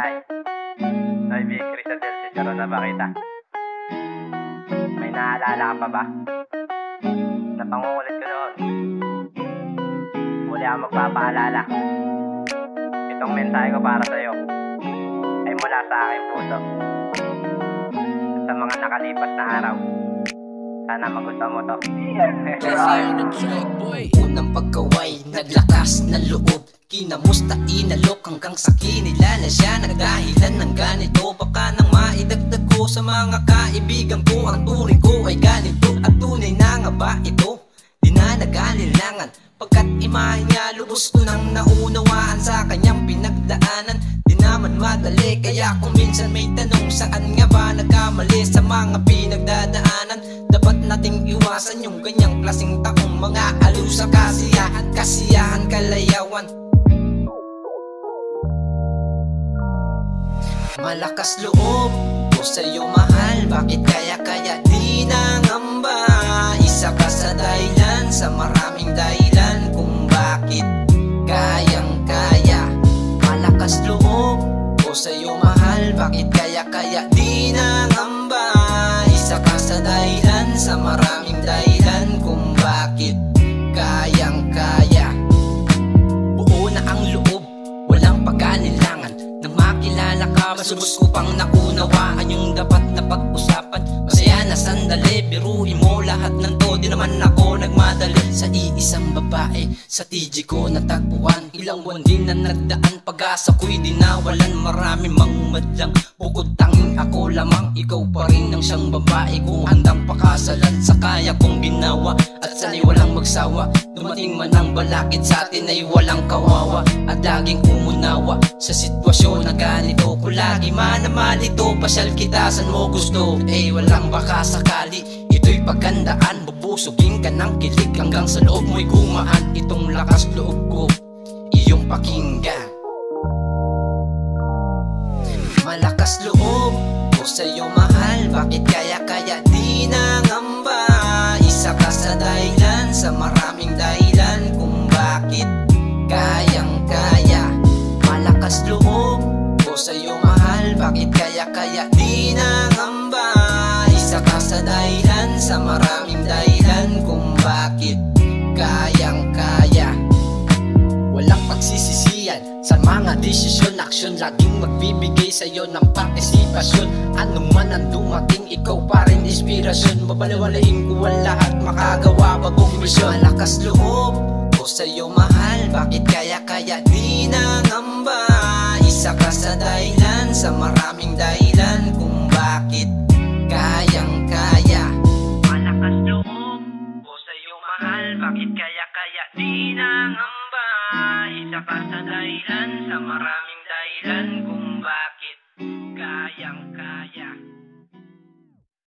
Noy B. Crisadel, si Sharon na ba kita? May naalala ka pa ba? Napangungulit ko noon. Muli ako magpapaalala. Itong mensahe ko para sa'yo ay mula sa aking puso. At sa mga nakalipas na araw. Sana magustuhan mo to. Unang pagkaway, naglakas na loob Kinamusta inalok hanggang sa kinilala siya Nagdahilan ng ganito. Baka nang maidagdag ko sa mga kaibigan ko Ang turing ko ay ganito. At tunay na nga ba ito? Di na nag-alilangan. Pagkat imahe niya lubos ko nang naunawaan Sa kanyang pinagdaanan. Di naman madali Kaya kung minsan may tanong Saan nga ba nagkamali sa mga pinagdadaanan? Dapat nating iwasan yung ganyang klaseng taong Mga aliw sa kasiyahan Kasiyahan kalayawan Malakas loob ko sa'yo mahal. Bakit kaya kaya di nangamba Isa ka sa dahilan sa maraming dahilan Kung bakit kayang kaya. Malakas loob ko sa'yo mahal. Bakit kaya kaya di nangamba Isa ka sa dahilan sa maraming dahilan ka, masubos ko pang naunawaan Yung dapat na pag-usapan. Masaya na sandali, biruin mo lahat ng to. Di naman ako nagmadali Sa iisang babae, sa TG ko natagpuan. Ilang buwan din na nagdaan Pag-asa ko'y dinawalan Marami mang umadlang Bukod tanging ako lamang. Ikaw pa rin ang siyang babae. Kung handang pakasalan Sa kaya kong ginawa. At sana'y walang magsawa. Dumating man ang balakid sa atin ay walang kawawa. At laging umunawa Sa sitwasyon na ganito Kung lagi man na malito Pasyal kita saan mo gusto. Eh walang baka sakali Ito'y pagkandaan Bubusugin ka ng kilig Hanggang sa loob mo'y gumaan. Itong lakas loob ko Iyong pakinggan. Malakas loob ko sa'yo mahal. Bakit kaya kaya di nangamba? Isa ka sa dahilan sa maraming dahilan Kung bakit kayang kaya Malakas loob ko sa'yo mahal. Bakit kaya kaya di nangamba Isa ka sa dahilan sa maraming dahilan Kung bakit kayang kaya. Walang pagsisisiyan sa mga desisyon. Aksyon laging magbibigay sa'yo ng partisipasyon. Ano man ang dumating, ikaw pa rin inspirasyon. Babaliwalain ko ang lahat, makagawa bagong misyon. Malakas loob ko sa'yo mahal. Bakit kaya kaya di nangamba Isa ka sa dahilan, sa maraming dahilan Kung bakit kayang kaya. Malakas loob ko sa'yo mahal Bakit kaya kaya di nangamba Isa ka sa dahilan sa maraming dahilan